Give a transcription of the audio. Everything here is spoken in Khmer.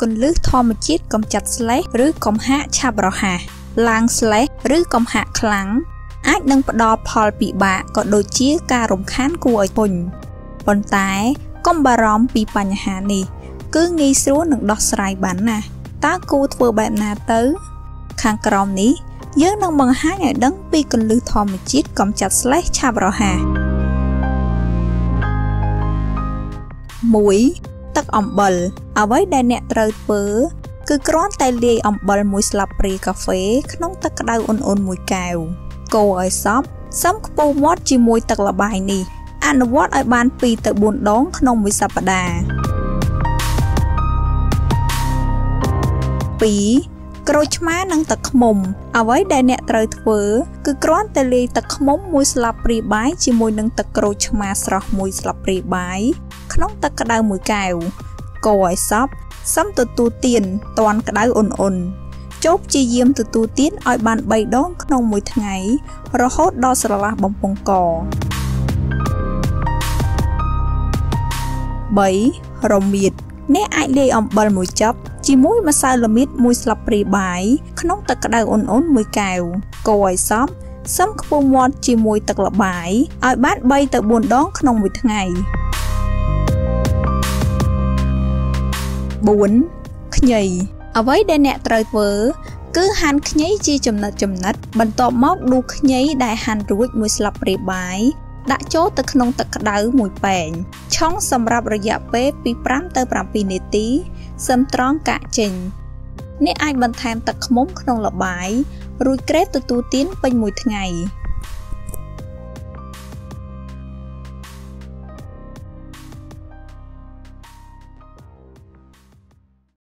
គន្លឹះធម្មជាតិកម្ចាត់ស្លេសឬកំហាកឆាប់រហ័សឡើងស្លេសឬកំហាកខ្លាំងអាចនឹងផ្ដល់ផលពិបាកក៏ដូចជាការរំខានគួរឲ្យធុញប៉ុន្តែកុំបារម្ភពីបញ្ហានេះ គឺងាយស្រួលនឹងដោះស្រាយបានណាស់តើគួរធ្វើបែបណាទៅ ខាងក្រោមនេះយើងនឹងបង្ហាញឲ្យដឹងពីគន្លឹះធម្មជាតិកំចាត់ស្លេសឆាប់រហ័ស1ទឹកអំបិល អ្វីដែលអ្នកត្រូវធ្វើគឺគ្រាន់តែលាយអំបិលមួយស្លាបព្រាកាហ្វេក្នុងទឹកក្តៅអ៊ុនៗមួយកែវកូរឲ្យសព្វសឹមខ្ពុះមាត់ជាមួយទឹកល្បាយនេះ អនុវត្តឲ្យបាន2ទៅ4ដងក្នុងមួយសប្តាហ៍2ក្រូចឆ្មានិងទឹកឃ្មុំ អ្វីដែលអ្នកត្រូវធ្វើគឺគ្រាន់តែលាយទឹកឃ្មុំមួយស្លាបព្រាបាយជាមួយនឹងទឹកក្រូចឆ្មាស្រស់មួយស្លាបព្រាបាយក្នុងទឹកក្តៅមួយកែវ កូរឲ្យសព្វសឹមទទួលទានតាន់ក្តៅអ៊ុនអ៊ុនចូលព្យាយាមទទួលទានឲ្យបាន3ដងក្នុងមួយថ្ងៃ រហូតដល់ស្រឡះបំពង់ក3រមៀតអ្នកអាចលាយអំបិលមួយចប់ជាមួយម្សៅល្មៀតមួយស្លាបព្រាបាយក្នុងទឹកក្តៅអ៊ុនអ៊ុនមួយកែវកូរឲ្យសព្វសឹមខ្ពុះមាត់ជាមួយទឹកល្បាយឲ្យបាន3ទៅ4ដងក្នុងមួយថ្ងៃ 4ខ្ញីអ្វីដែលអ្នកត្រូវធ្វើ គឺហាន់ខ្ញីជាចំណិតចំណិត បន្ទាប់មកដួសខ្ញីដែលហាន់រួចមួយស្លាបព្រាបាយដាក់ចូលទៅក្នុងទឹកក្តៅមួយពែងឆុងសម្រាប់រយៈពេលពី5ទៅ7នាទីសឹមត្រង់កាក់ចេញអ្នកអាចបន្ថែមទឹកឃ្មុំក្នុងល្បាយរួចក្រេបទទួលទានពេញមួយថ្ងៃ